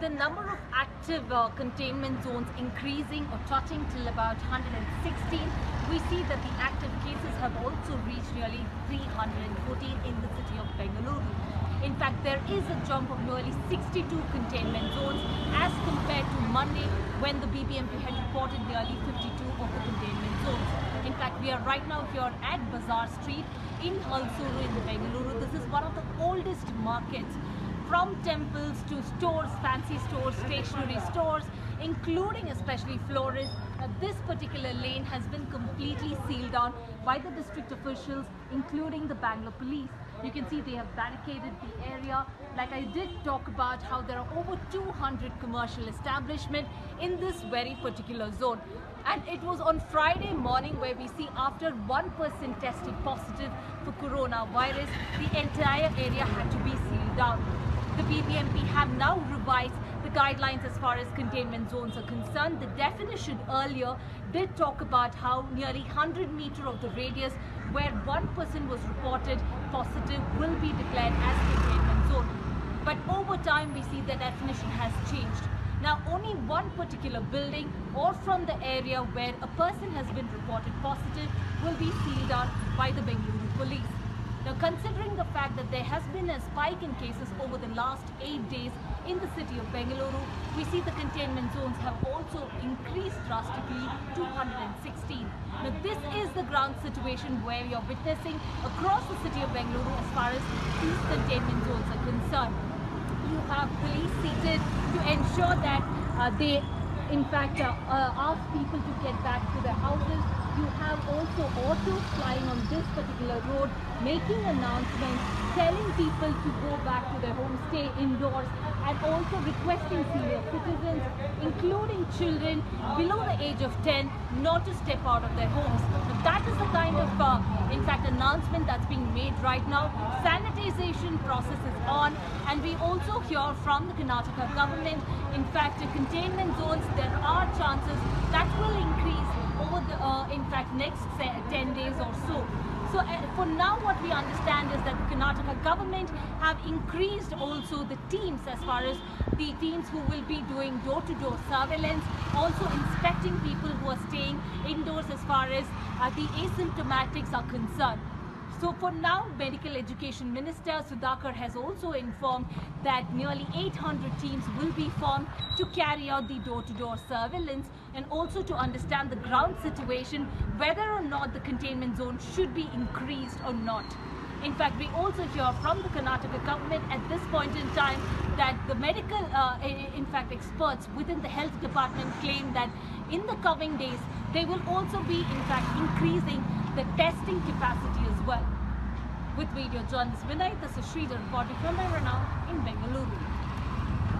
with the number of active uh, containment zones increasing or touching till about 116, we see that the active cases have also reached nearly 314 in the city of Bengaluru. In fact, there is a jump of nearly 62 containment zones as compared to Monday when the BBMP had reported nearly 52 of the containment zones. In fact, we are right now here at Bazaar Street in Halsuru in the Bengaluru. This is one of the oldest markets from temples to stores, fancy stores, stationery stores, including especially florists. Uh, this particular lane has been completely sealed down by the district officials, including the Bangalore police. You can see they have barricaded the area. Like I did talk about how there are over 200 commercial establishments in this very particular zone. And it was on Friday morning where we see after one person tested positive for coronavirus, the entire area had to be sealed down. The BBMP have now revised the guidelines as far as containment zones are concerned. The definition earlier did talk about how nearly 100 meter of the radius where one person was reported positive will be declared as containment zone. But over time we see the definition has changed. Now only one particular building or from the area where a person has been reported positive will be sealed down by the Bengaluru police. Now considering the fact that there has been a spike in cases over the last 8 days in the city of Bengaluru, we see the containment zones have also increased drastically to 116. Now this is the ground situation where you're witnessing across the city of Bengaluru as far as these containment zones are concerned. You have police seated to ensure that uh, they in fact uh, uh, ask people to get back. You have also autos flying on this particular road making announcements telling people to go back to their home, stay indoors and also requesting senior citizens including children below the age of 10 not to step out of their homes. That is the kind of uh, in fact announcement that's being made right now. Sanitization process is on and we also hear from the Karnataka government in fact the containment zones there are chances that will increase in fact next 10 days or so. So uh, for now what we understand is that the Karnataka government have increased also the teams as far as the teams who will be doing door-to-door -door surveillance, also inspecting people who are staying indoors as far as uh, the asymptomatics are concerned. So for now, Medical Education Minister Sudhakar has also informed that nearly 800 teams will be formed to carry out the door-to-door -door surveillance and also to understand the ground situation, whether or not the containment zone should be increased or not. In fact, we also hear from the Karnataka government at this point in time that the medical, uh, in fact, experts within the health department claim that in the coming days, they will also be, in fact, increasing the testing capacity as well. With video journalist Vinay, this is Sridhar reporting from Now in Bengaluru.